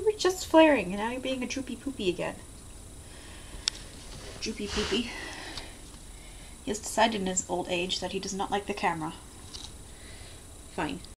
You were just flaring, and now you're being a droopy poopy again. Droopy poopy. He has decided in his old age that he does not like the camera. Fine.